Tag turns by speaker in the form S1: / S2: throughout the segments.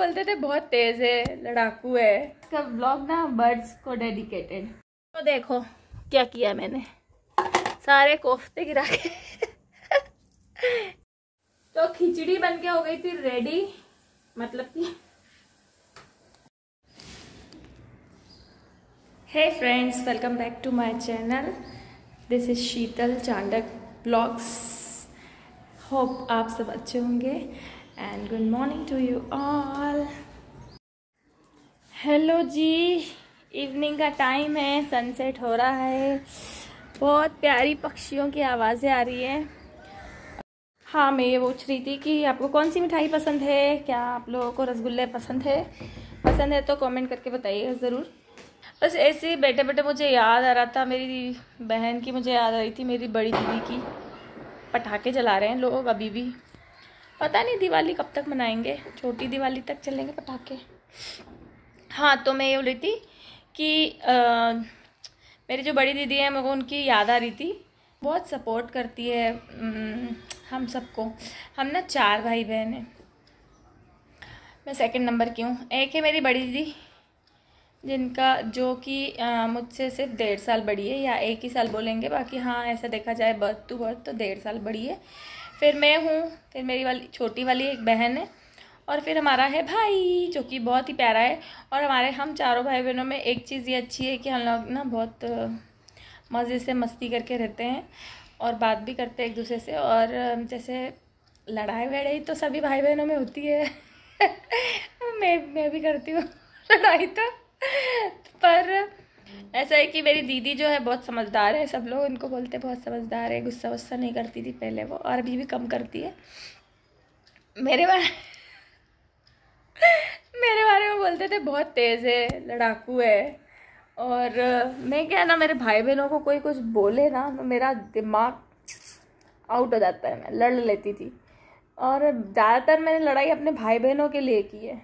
S1: बोलते थे बहुत तेज है लड़ाकू है। इसका ब्लॉग ना बर्ड्स को डेडिकेटेड तो देखो क्या किया मैंने? सारे कोफ्ते गिरा के। तो खिचड़ी बन के हो गई थी रेडी मतलब कि hey friends welcome back to my channel this is Sheetal Chandak blogs hope आप सब अच्छे होंगे। And good morning to you all hello ji evening का टाइम है सनसेट हो रहा है। बहुत प्यारी पक्षियों की आवाज़ें आ रही है। हाँ मैं ये पूछ रही थी कि आपको कौन सी मिठाई पसंद है? क्या आप लोगों को रसगुल्ले पसंद है? पसंद है तो कमेंट करके बताइएगा ज़रूर। बस ऐसे ही बैठे बैठे मुझे याद आ रहा था, मेरी बहन की मुझे याद आ रही थी, मेरी बड़ी दीदी की। पटाखे जला रहे हैं लोग अभी भी। पता नहीं दिवाली कब तक मनाएँगे। छोटी दिवाली तक चलेंगे पटाखे। हाँ तो मैं ये बोल रही थी कि आ, मेरी जो बड़ी दीदी है मेरे को उनकी याद आ रही थी। बहुत सपोर्ट करती है हम सबको। हम ना चार भाई बहन हैं। मैं सेकंड नंबर की हूँ। एक है मेरी बड़ी दीदी जिनका जो कि मुझसे सिर्फ़ डेढ़ साल बड़ी है या एक ही साल बोलेंगे। बाकी हाँ ऐसा देखा जाए बर्थ टू बर्थ तो डेढ़ साल बड़ी है। फिर मैं हूँ, फिर मेरी वाली, छोटी वाली एक बहन है, और फिर हमारा है भाई, जो कि बहुत ही प्यारा है। और हमारे, हम चारों भाई बहनों में एक चीज़ ये अच्छी है कि हम लोग ना बहुत मज़े से मस्ती करके रहते हैं और बात भी करते हैं एक दूसरे से। और जैसे लड़ाई वड़ाई तो सभी भाई बहनों में होती है। मैं मैं भी करती हूँ लड़ाई तो। पर ऐसा है कि मेरी दीदी जो है बहुत समझदार है, सब लोग इनको बोलते बहुत समझदार है, गुस्सा वुस्सा नहीं करती थी पहले वो, और अभी भी कम करती है। मेरे बारे मेरे बारे में बोलते थे, बहुत तेज़ है, लड़ाकू है। और मैं क्या ना, मेरे भाई बहनों को कोई कुछ बोले ना तो मेरा दिमाग आउट हो जाता है, मैं लड़ लेती थी। और ज़्यादातर मैंने लड़ाई अपने भाई बहनों के लिए की है।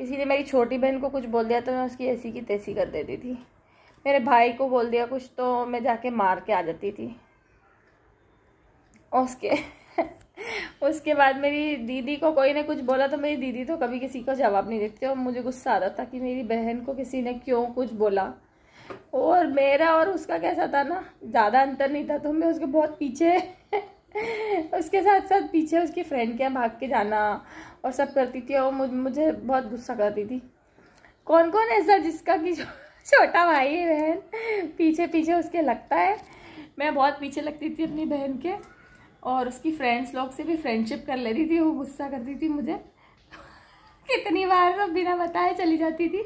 S1: किसी ने मेरी छोटी बहन को कुछ बोल दिया तो मैं उसकी ऐसी की तैसी कर देती थी। मेरे भाई को बोल दिया कुछ तो मैं जाके मार के आ जाती थी। उसके उसके बाद मेरी दीदी को कोई ने कुछ बोला तो मेरी दीदी तो कभी किसी को जवाब नहीं देती और मुझे गुस्सा आता था कि मेरी बहन को किसी ने क्यों कुछ बोला। और मेरा और उसका कैसा था ना, ज़्यादा अंतर नहीं था तो मैं उसके बहुत पीछे, उसके साथ साथ पीछे उसकी फ्रेंड के यहाँ भाग के जाना और सब करती थी और मुझे बहुत गुस्सा करती थी। कौन कौन ऐसा जिसका कि छोटा भाई है बहन। पीछे पीछे उसके लगता है। मैं बहुत पीछे लगती थी अपनी बहन के और उसकी फ्रेंड्स लोग से भी फ्रेंडशिप कर लेती थी। वो गुस्सा करती थी मुझे। कितनी बार तो बिना बताए चली जाती थी,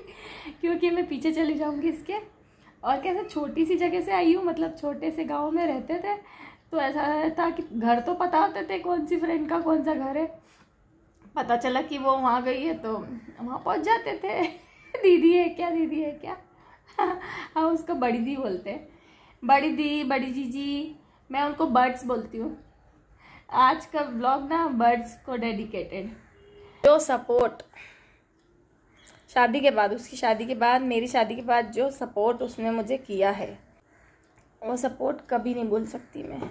S1: क्योंकि मैं पीछे चली जाऊँगी इसके। और कैसे छोटी सी जगह से आई हूँ मतलब छोटे से गाँव में रहते थे तो ऐसा था कि घर तो पता होते थे कौन सी फ्रेंड का कौन सा घर है। पता चला कि वो वहाँ गई है तो वहाँ पहुँच जाते थे। दीदी है क्या, दीदी है क्या? हाँ उसको बड़ी दी बोलते हैं। बड़ी दी, बड़ी जीजी, मैं उनको बर्ड्स बोलती हूँ। आज का ब्लॉग ना बर्ड्स को डेडिकेटेड जो सपोर्ट शादी के बाद, उसकी शादी के बाद, मेरी शादी के बाद जो सपोर्ट उसने मुझे किया है, वो सपोर्ट कभी नहीं भूल सकती मैं।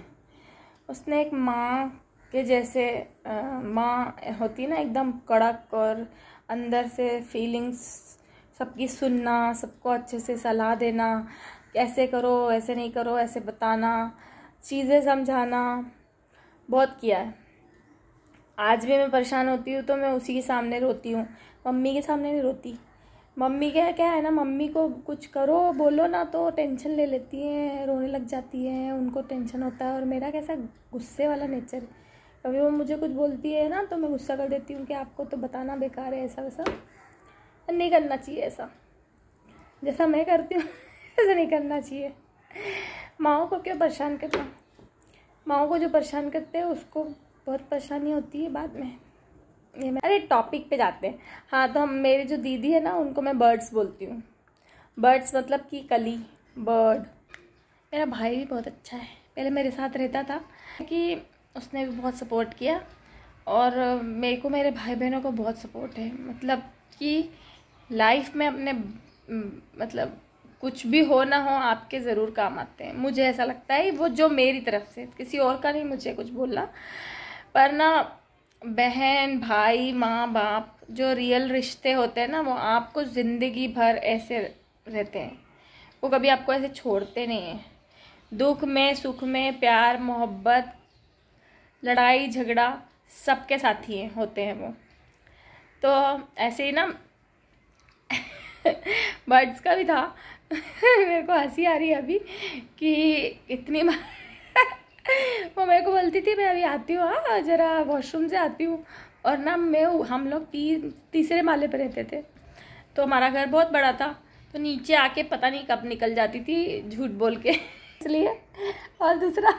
S1: उसने एक माँ के जैसे माँ होती ना एकदम कड़क और अंदर से फीलिंग्स सबकी सुनना, सबको अच्छे से सलाह देना, ऐसे करो, ऐसे नहीं करो, ऐसे बताना, चीज़ें समझाना, बहुत किया है। आज भी मैं परेशान होती हूँ तो मैं उसी के सामने रोती हूँ। मम्मी के सामने नहीं रोती। मम्मी क्या क्या है ना, मम्मी को कुछ करो, बोलो ना तो टेंशन ले लेती हैं, रोने लग जाती हैं, उनको टेंशन होता है और मेरा कैसा गुस्से वाला नेचर है। कभी वो मुझे कुछ बोलती है ना तो मैं गुस्सा कर देती हूँ कि आपको तो बताना बेकार है ऐसा वैसा नहीं करना चाहिए ऐसा। जैसा मैं करती हूँ, ऐसा नहीं करना चाहिए। माओ को क्यों परेशान करना? माओ को जो परेशान करते हैं, उसको बहुत परेशानी होती है बाद में। ये मैं अरे टॉपिक पे जाते हैं। हाँ तो हम मेरी जो दीदी है ना, उनको मैं बर्ड्स बोलती हूँ। बर्ड्स मतलब कि कली बर्ड मेरा भाई भी बहुत अच्छा है। पहले मेरे साथ रहता था कि उसने भी बहुत सपोर्ट किया और मेरे को मेरे भाई बहनों को बहुत सपोर्ट है। मतलब कि लाइफ में अपने मतलब कुछ भी हो ना हो, आपके ज़रूर काम आते हैं। मुझे ऐसा लगता है वो जो मेरी तरफ़ से, किसी और का नहीं, मुझे कुछ बोलना। पर ना, बहन, भाई, माँ, बाप, जो रियल रिश्ते होते हैं ना, वो आपको ज़िंदगी भर ऐसे रहते हैं। वो कभी आपको ऐसे छोड़ते नहीं हैं। दुख में, सुख में, प्यार, मोहब्बत, लड़ाई, झगड़ा, सबके साथी हैं होते हैं वो। तो ऐसे ही ना बर्ड्स का भी था। मेरे को हँसी आ रही है अभी कि इतनी वो मेरे को बोलती थी मैं अभी आती हूँ हाँ ज़रा वॉशरूम से आती हूँ। और ना मैं हम लोग ती, तीसरे माले पर रहते थे। तो हमारा घर बहुत बड़ा था। तो नीचे आके पता नहीं कब निकल जाती थी झूठ बोल के। इसलिए और दूसरा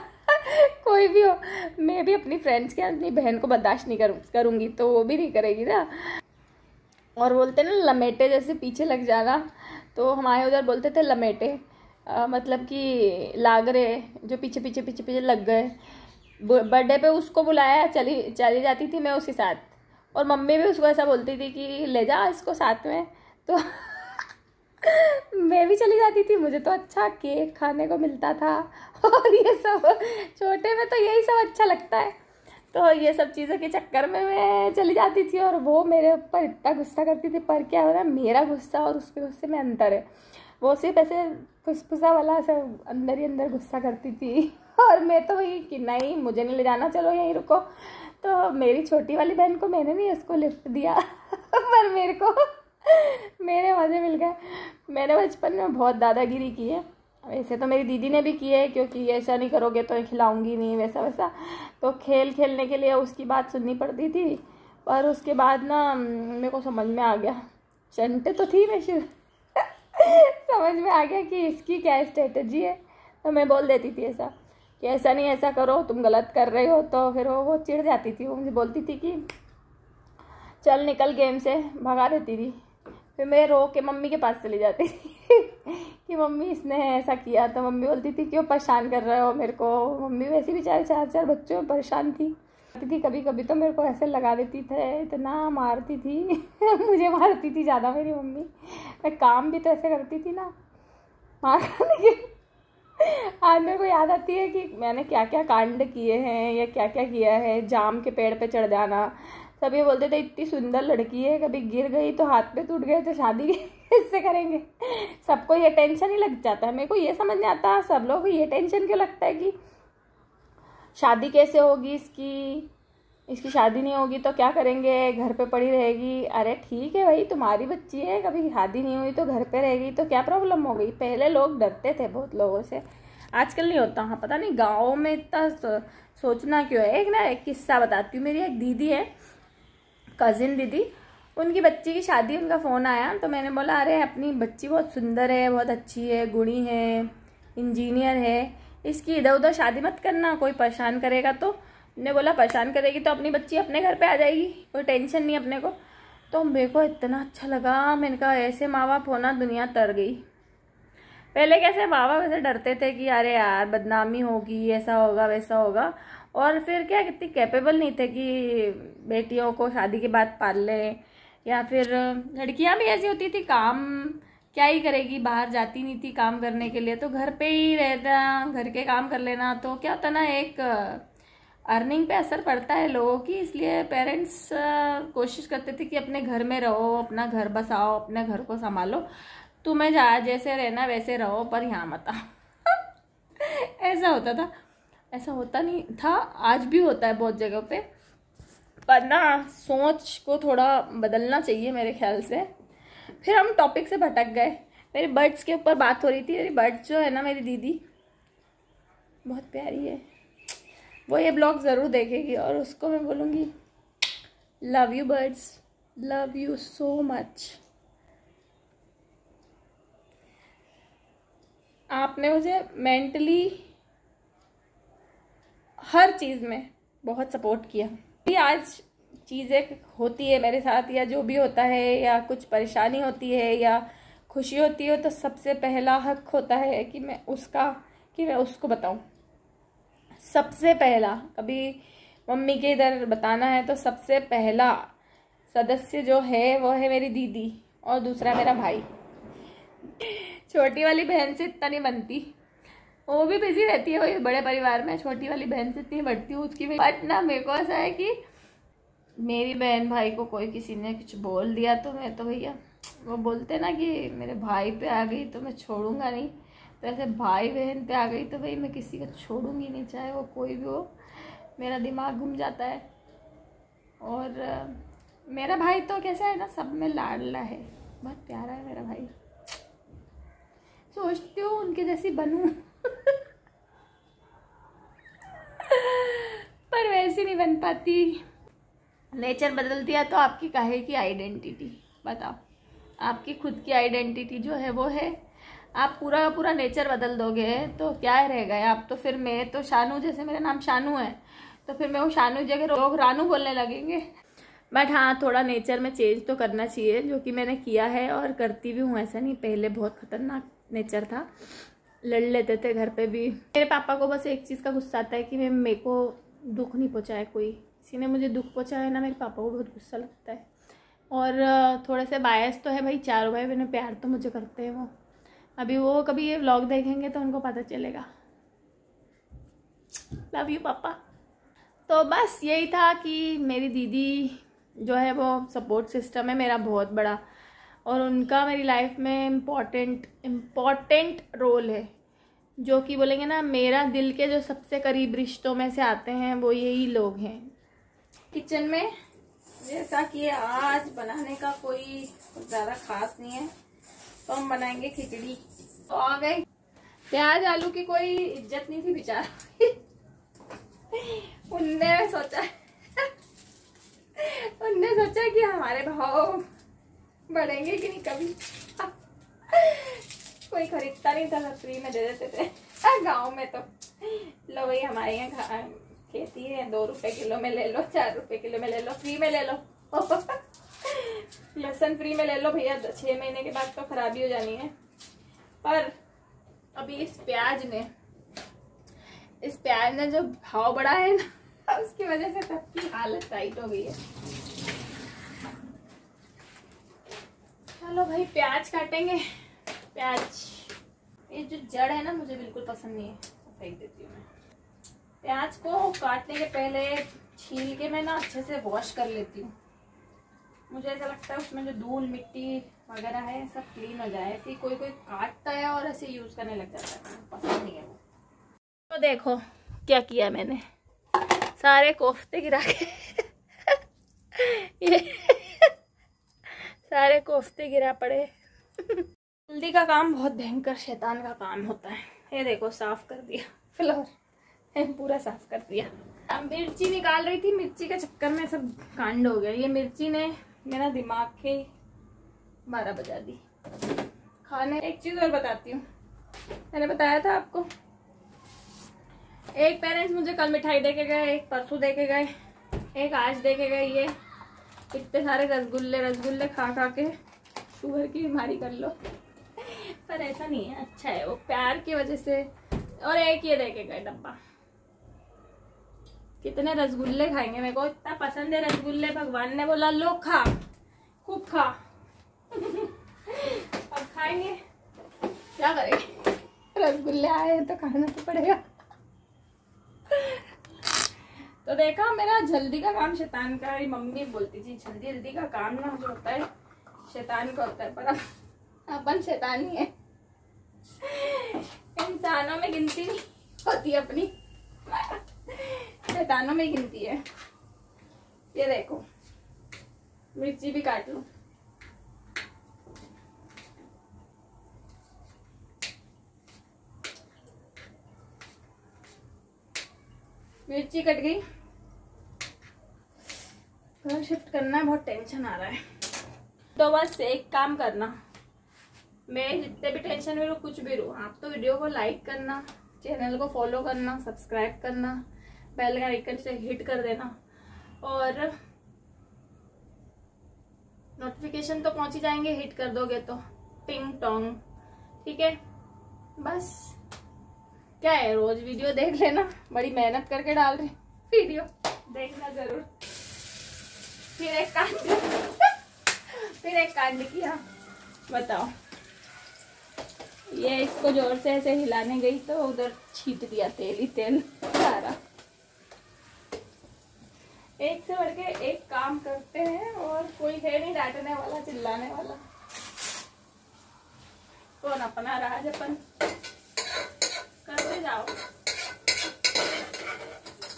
S1: कोई भी हो मैं भी अपनी फ्रेंड्स के अपनी बहन को बर्दाश्त नहीं कर करूँगी तो वो भी नहीं करेगी ना। और बोलते हैं ना लमेटे जैसे पीछे लग जाना। तो हमारे उधर बोलते थे लमेटे। आ, मतलब कि लागरे जो पीछे पीछे पीछे पीछे लग गए। बर्थडे पे उसको बुलाया चली चली जाती थी मैं उसके साथ। और मम्मी भी उसको ऐसा बोलती थी कि ले जा इसको साथ में। तो मैं भी चली जाती थी। मुझे तो अच्छा केक खाने को मिलता था। और ये सब छोटे में तो यही सब अच्छा लगता है। तो ये सब चीज़ों के चक्कर में मैं चली जाती थी और वो मेरे ऊपर इतना गुस्सा करती थी, पर क्या हो होता मेरा गुस्सा और उसके गुस्से में अंतर है। वो सिर्फ़ ऐसे फुसफुसा वाला सब अंदर ही अंदर गुस्सा करती थी। और मैं तो वही कि नहीं, मुझे नहीं ले जाना, चलो यहीं रुको। तो मेरी छोटी वाली बहन को मैंने नहीं उसको लिफ्ट दिया। पर मेरे को, मेरे मज़े मिल गए। मैंने बचपन में बहुत दादागिरी की है। वैसे तो मेरी दीदी ने भी की है, क्योंकि ऐसा नहीं करोगे तो खिलाऊँगी नहीं, वैसा वैसा। तो खेल खेलने के लिए उसकी बात सुननी पड़ती थी, पर उसके बाद ना मेरे को समझ में आ गया। चंटे तो थी मैं शुरू। समझ में आ गया कि इसकी क्या स्ट्रेटजी है। तो मैं बोल देती थी ऐसा, कि ऐसा नहीं, ऐसा करो, तुम गलत कर रहे हो तो फिर वो वो चिढ़ जाती थी। वो मुझे बोलती थी कि, चल निकल गेम से, भगा देती थी। फिर मैं रो के मम्मी के पास चली जाती थी। कि मम्मी, इसने ऐसा किया तो मम्मी बोलती थी क्यों परेशान कर रहे हो मेरे को। मम्मी वैसे भी चार चार चार बच्चों में परेशान थी। थी कभी कभी तो मेरे को ऐसे लगा देती थे, इतना मारती थी। मुझे मारती थी ज़्यादा मेरी मम्मी। मैं काम भी तो ऐसे करती थी ना, मार आज मेरे को याद आती है कि मैंने क्या क्या कांड किए हैं या क्या क्या किया है, जाम के पेड़ पे चढ़ जाना। सभी बोलते थे, इतनी सुंदर लड़की है, कभी गिर गई तो हाथ पे टूट गए तो शादी इससे करेंगे? सबको ये टेंशन ही लग जाता है। मेरे को ये समझ नहीं आता, सब लोग को ये टेंशन क्यों लगता है कि शादी कैसे होगी इसकी? इसकी शादी नहीं होगी तो क्या करेंगे? घर पे पड़ी रहेगी। अरे ठीक है भाई, तुम्हारी बच्ची है, कभी शादी नहीं हुई तो घर पे रहेगी तो क्या प्रॉब्लम हो गई? पहले लोग डरते थे बहुत लोगों से। आजकल नहीं होता हाँ पता नहीं गाँव में इतना सोचना क्यों है? एक ना एक किस्सा बताती हूँ। मेरी एक दीदी है कज़िन दीदी, उनकी बच्ची की शादी, उनका फ़ोन आया तो मैंने बोला, अरे, अपनी बच्ची बहुत सुंदर है, बहुत अच्छी है, गुणी है इंजीनियर है, इसकी इधर उधर शादी मत करना, कोई परेशान करेगा तो। ने बोला, परेशान करेगी तो अपनी बच्ची अपने घर पे आ जाएगी, कोई टेंशन नहीं अपने को। तो मेरे को इतना अच्छा लगा, मैंने कहा, ऐसे माँ बाप होना दुनिया तर गई। पहले कैसे माँ बाप ऐसे डरते थे कि, अरे यार, बदनामी होगी, ऐसा होगा, वैसा होगा। और फिर क्या, कितनी कैपेबल नहीं थे कि बेटियों को शादी के बाद पाल ले या फिर लड़कियाँ भी ऐसी होती थी, काम क्या ही करेगी, बाहर जाती नहीं थी काम करने के लिए तो घर पे ही रहना घर के काम कर लेना तो क्या होता ना, एक अर्निंग पे असर पड़ता है लोगों की, इसलिए पेरेंट्स कोशिश करते थे कि अपने घर में रहो, अपना घर बसाओ, अपने घर को संभालो, तुम्हें जा जैसे रहना वैसे रहो, पर यहाँ मत ऐसा होता था। ऐसा होता नहीं था, आज भी होता है बहुत जगह पे। पर ना, सोच को थोड़ा बदलना चाहिए मेरे ख्याल से। फिर हम टॉपिक से भटक गए। मेरी बर्ड्स के ऊपर बात हो रही थी। मेरी बर्ड्स जो है ना, मेरी दीदी, बहुत प्यारी है। वो ये ब्लॉग ज़रूर देखेगी और उसको मैं बोलूँगी love you birds love you so much आपने मुझे मेंटली हर चीज़ में बहुत सपोर्ट किया। भी आज चीज़ें होती है मेरे साथ, या जो भी होता है, या कुछ परेशानी होती है, या खुशी होती है तो सबसे पहला हक होता है कि मैं उसका, कि मैं उसको बताऊँ। सबसे पहला, कभी मम्मी के इधर बताना है तो सबसे पहला सदस्य जो है, वो है मेरी दीदी और दूसरा मेरा भाई। छोटी वाली बहन से इतना नहीं बनती। वो भी बिज़ी रहती है वही बड़े परिवार में, छोटी वाली बहन से इतनी बढ़ती हूँ उसकी बट ना मेरे को ऐसा है कि मेरी बहन भाई को कोई किसी ने कुछ बोल दिया तो मैं तो भैया, वो बोलते ना कि मेरे भाई पे आ गई तो मैं छोड़ूँगा नहीं। तो ऐसे भाई बहन पे आ गई तो भाई मैं किसी को छोड़ूँगी नहीं, चाहे वो कोई भी हो। मेरा दिमाग घूम जाता है। और, मेरा भाई तो कैसा है ना, सब में लाडला है। बहुत प्यारा है मेरा भाई। सोचती हूँ उनके जैसी बनूं। पर वैसी नहीं बन पाती। नेचर बदल दिया तो आपकी काहे की आइडेंटिटी? बताओ। आपकी खुद की आइडेंटिटी जो है वो है। आप पूरा का पूरा नेचर बदल दोगे तो क्या रह गए आप तो फिर मैं तो शानू जैसे, मेरा नाम शानू है। तो फिर मैं वो शानू जगह लोग रानू बोलने लगेंगे। बट हाँ थोड़ा नेचर में चेंज तो करना चाहिए, जो कि मैंने किया है और करती भी हूँ, ऐसा नहीं, पहले बहुत खतरनाक नेचर था। लड़ लेते थे घर पे भी। मेरे पापा को बस एक चीज़ का गुस्सा आता है कि मैं, मेरे को दुख नहीं पहुँचाए कोई। किसी ने मुझे दुख पहुँचाया ना, मेरे पापा को बहुत गुस्सा लगता है। और थोड़े से बायस तो है भाई, चारों भाई बहने प्यार तो मुझे करते हैं वो। अभी वो कभी ये व्लॉग देखेंगे तो उनको पता चलेगा। लव यू पापा। तो बस यही था कि मेरी दीदी जो है वो सपोर्ट सिस्टम है मेरा बहुत बड़ा। और उनका मेरी लाइफ में इंपॉर्टेंट इंपॉर्टेंट रोल है। जो कि बोलेंगे ना, मेरा दिल के जो सबसे करीब रिश्तों में से आते हैं, वो यही लोग हैं। किचन में जैसा कि आज बनाने का कोई ज़्यादा खास नहीं है तो हम बनाएँगे खिचड़ी। तो आ गए। प्याज, आलू की कोई इज़्ज़त नहीं थी बेचारा। उनने सोचा उनने सोचा कि हमारे भाव बढ़ेंगे कि नहीं कभी। कोई खरीदता नहीं था फ्री में दे देते थे। गाँव में तो। लो भाई, हमारे यहाँ खेती है, दो रुपए किलो में ले लो, चार रुपए किलो में ले लो फ्री में ले लो। लहसन फ्री में ले लो भैया छह महीने के बाद तो खराबी हो जानी है। पर अभी इस प्याज ने, इस प्याज ने जो भाव बढ़ा है ना, उसकी वजह से सबकी हालत टाइट हो गई है। चलो भाई, प्याज काटेंगे। प्याज। ये जो जड़ है ना, मुझे बिल्कुल पसंद नहीं है। फेंक देती हूँ मैं। प्याज को काटने के पहले छील के मैं ना अच्छे से वॉश कर लेती हूँ। मुझे ऐसा लगता है उसमें जो धूल, मिट्टी वगैरह है, सब क्लीन हो जाए। ऐसे कोई कोई काटता है और ऐसे यूज़ करने लग जाता है। पसंद नहीं है वो। तो देखो, क्या किया मैंने? सारे कोफ्ते गिरा के ये सारे कोफ्ते गिरा पड़े। जल्दी का काम बहुत भयंकर शैतान का काम होता है। ये देखो, साफ़ कर दिया। फ्लोर पूरा साफ़ कर दिया। मिर्ची निकाल रही थी, मिर्ची के चक्कर में सब कांड हो गया। ये मिर्ची ने मेरा दिमाग के बारह बजा दी। खाने, एक चीज़ और बताती हूँ। मैंने बताया था आपको। एक पेरेंट्स मुझे कल मिठाई दे के गए, एक परसों दे के गए, एक आज दे के गए। ये इतने सारे रसगुल्ले रसगुल्ले खा खा के, शुगर की बीमारी कर लो। पर ऐसा नहीं है अच्छा है वो। प्यार की वजह से। और एक ये दे के गए डब्बा। कितने रसगुल्ले खाएँगे, मेरे को इतना पसंद है रसगुल्ले, भगवान ने बोला, लो खा, खूब खा। अब खाएँगे। क्या करेंगे? रसगुल्ले आए तो खाना तो पड़ेगा। तो देखा, मेरा जल्दी का काम शैतान का मम्मी बोलती थी, जल्दी जल्दी का काम ना जो होता है, शैतान का होता है। पर अपन शैतान ही है। इंसानों में गिनती नहीं होती अपनी। शैतानों में गिनती है। ये देखो, मिर्ची भी काट लो। मिर्ची कट गई। घर शिफ्ट करना है, बहुत टेंशन आ रहा है। तो बस एक काम करना। मैं जितने भी टेंशन में रू कुछ भी रू आप तो वीडियो को लाइक करना चैनल को फॉलो करना सब्सक्राइब करना बेल का आइकन से हिट कर देना, और नोटिफिकेशन तो पहुँच ही जाएँगे हिट कर दोगे तो। टिंग टोंग ठीक है? बस। क्या है, रोज वीडियो देख लेना, बड़ी मेहनत करके डाल रहे वीडियो देखना ज़रूर। फिर एक कांड, फिर एक कांड किया। बताओ। ये इसको ज़ोर से ऐसे हिलाने गई तो उधर छीट दिया तेल ही तेल सारा। एक से बढ़ के एक काम करते हैं और कोई है नहीं डांटने वाला, चिल्लाने वाला। कौन अपना राज अपन? करते जाओ।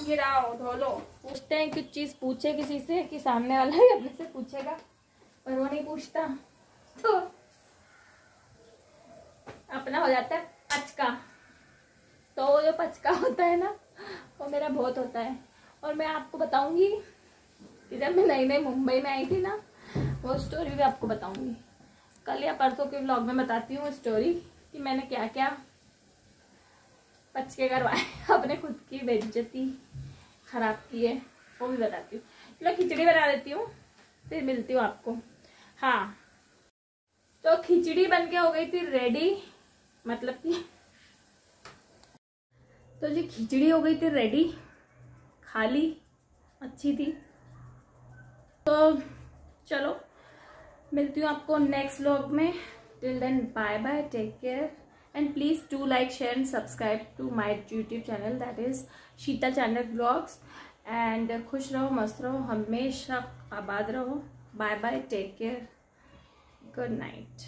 S1: गिराओ धो लो पूछते हैं कुछ चीज़, पूछे किसी से कि सामने वाला ही अपने से पूछेगा, पर वो नहीं पूछता। तो अपना हो जाता है पचका। तो वो जो पचका होता है ना, वो मेरा बहुत होता है। और मैं आपको बताऊँगी कि जब मैं नई नई मुंबई में आई थी ना, वो स्टोरी भी आपको बताऊँगी। कल या परसों के ब्लॉग में बताती हूँ स्टोरी कि मैंने क्या क्या पचके करवाए। अपने खुद की बेइज्जती खराब की है, वो भी बताती हूँ। चलो खिचड़ी बना देती हूँ, फिर मिलती हूँ आपको। हाँ। तो खिचड़ी बन के हो गई थी रेडी मतलब कि तो जी खिचड़ी हो गई थी रेडी खाली, अच्छी थी। तो चलो, मिलती हूँ आपको नेक्स्ट व्लॉग में। Till then bye bye take care and please do like share and subscribe to my YouTube channel that is Sheetal channel blogs and खुश रहो, मस्त रहो, हमेशा आबाद रहो। Bye bye take care good night